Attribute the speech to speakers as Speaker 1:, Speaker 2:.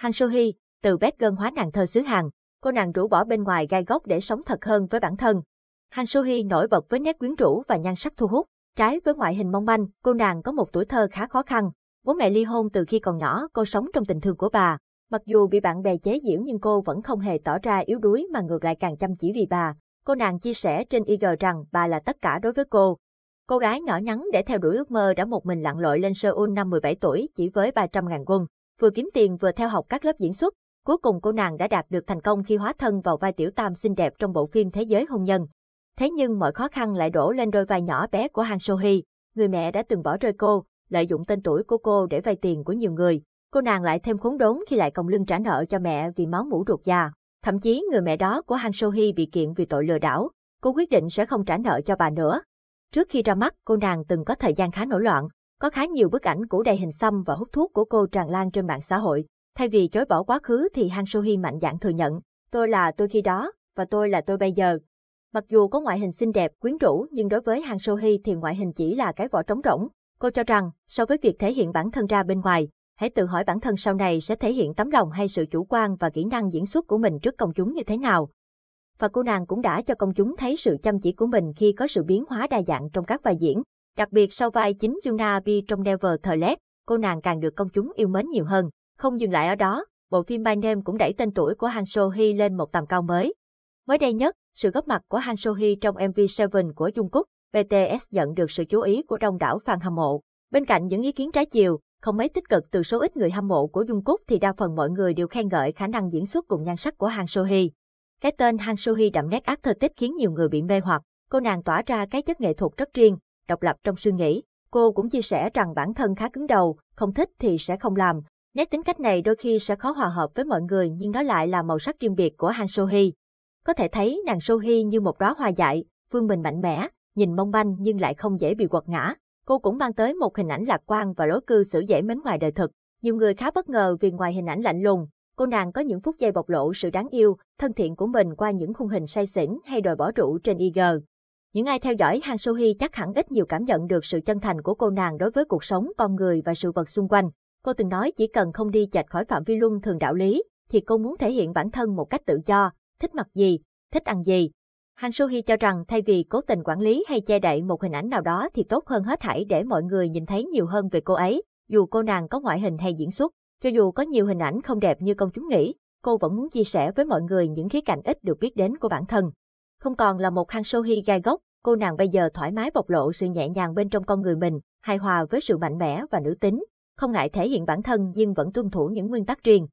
Speaker 1: Han Sohee, từ bét gân hóa nàng thơ xứ Hàn, cô nàng rũ bỏ bên ngoài gai góc để sống thật hơn với bản thân. Han Sohee nổi bật với nét quyến rũ và nhan sắc thu hút, trái với ngoại hình mong manh, cô nàng có một tuổi thơ khá khó khăn. Bố mẹ ly hôn từ khi còn nhỏ, cô sống trong tình thương của bà. Mặc dù bị bạn bè chế giễu nhưng cô vẫn không hề tỏ ra yếu đuối mà ngược lại càng chăm chỉ vì bà. Cô nàng chia sẻ trên IG rằng bà là tất cả đối với cô. Cô gái nhỏ nhắn để theo đuổi ước mơ đã một mình lặn lội lên Seoul năm 17 tuổi chỉ với 300.000 quân, vừa kiếm tiền vừa theo học các lớp diễn xuất. Cuối cùng cô nàng đã đạt được thành công khi hóa thân vào vai tiểu tam xinh đẹp trong bộ phim Thế giới hôn nhân. Thế nhưng mọi khó khăn lại đổ lên đôi vai nhỏ bé của Han So-hee, người mẹ đã từng bỏ rơi cô, lợi dụng tên tuổi của cô để vay tiền của nhiều người. Cô nàng lại thêm khốn đốn khi lại còng lưng trả nợ cho mẹ vì máu mũ ruột già. Thậm chí người mẹ đó của Han So-hee bị kiện vì tội lừa đảo. Cô quyết định sẽ không trả nợ cho bà nữa. Trước khi ra mắt, cô nàng từng có thời gian khá nổi loạn. Có khá nhiều bức ảnh của đầy hình xăm và hút thuốc của cô tràn lan trên mạng xã hội. Thay vì chối bỏ quá khứ thì Han So-hee mạnh dạn thừa nhận, tôi là tôi khi đó, và tôi là tôi bây giờ. Mặc dù có ngoại hình xinh đẹp, quyến rũ nhưng đối với Han So-hee thì ngoại hình chỉ là cái vỏ trống rỗng. Cô cho rằng, so với việc thể hiện bản thân ra bên ngoài, hãy tự hỏi bản thân sau này sẽ thể hiện tấm lòng hay sự chủ quan và kỹ năng diễn xuất của mình trước công chúng như thế nào. Và cô nàng cũng đã cho công chúng thấy sự chăm chỉ của mình khi có sự biến hóa đa dạng trong các vai diễn. Đặc biệt sau vai chính Yuna Bi trong Never thời cô nàng càng được công chúng yêu mến nhiều hơn. Không dừng lại ở đó, bộ phim My Name cũng đẩy tên tuổi của Han So-hee lên một tầm cao mới. Mới đây nhất, sự góp mặt của Han So-hee trong MV Seven của Jungkook, BTS nhận được sự chú ý của đông đảo fan hâm mộ. Bên cạnh những ý kiến trái chiều, không mấy tích cực từ số ít người hâm mộ của Jungkook thì đa phần mọi người đều khen ngợi khả năng diễn xuất cùng nhan sắc của Han So-hee. Cái tên Han So-hee đậm nét ác thơ tích khiến nhiều người bị mê hoặc, cô nàng tỏa ra cái chất nghệ thuật rất riêng, độc lập trong suy nghĩ. Cô cũng chia sẻ rằng bản thân khá cứng đầu, không thích thì sẽ không làm. Nét tính cách này đôi khi sẽ khó hòa hợp với mọi người nhưng nó lại là màu sắc riêng biệt của Han So-hee. Có thể thấy nàng So-hee như một đóa hoa dại, vương mình mạnh mẽ, nhìn mong manh nhưng lại không dễ bị quật ngã. Cô cũng mang tới một hình ảnh lạc quan và lối cư xử dễ mến ngoài đời thực. Nhiều người khá bất ngờ vì ngoài hình ảnh lạnh lùng, cô nàng có những phút giây bộc lộ sự đáng yêu, thân thiện của mình qua những khung hình say xỉn hay đòi bỏ rượu trên IG. Những ai theo dõi Han So-hee chắc hẳn ít nhiều cảm nhận được sự chân thành của cô nàng đối với cuộc sống con người và sự vật xung quanh. Cô từng nói chỉ cần không đi chạch khỏi phạm vi luân thường đạo lý, thì cô muốn thể hiện bản thân một cách tự do, thích mặc gì, thích ăn gì. Han So-hee cho rằng thay vì cố tình quản lý hay che đậy một hình ảnh nào đó thì tốt hơn hết hãy để mọi người nhìn thấy nhiều hơn về cô ấy, dù cô nàng có ngoại hình hay diễn xuất. Cho dù có nhiều hình ảnh không đẹp như công chúng nghĩ, cô vẫn muốn chia sẻ với mọi người những khía cạnh ít được biết đến của bản thân. Không còn là một Han sâu hy gai góc, cô nàng bây giờ thoải mái bộc lộ sự nhẹ nhàng bên trong con người mình, hài hòa với sự mạnh mẽ và nữ tính, không ngại thể hiện bản thân nhưng vẫn tuân thủ những nguyên tắc riêng.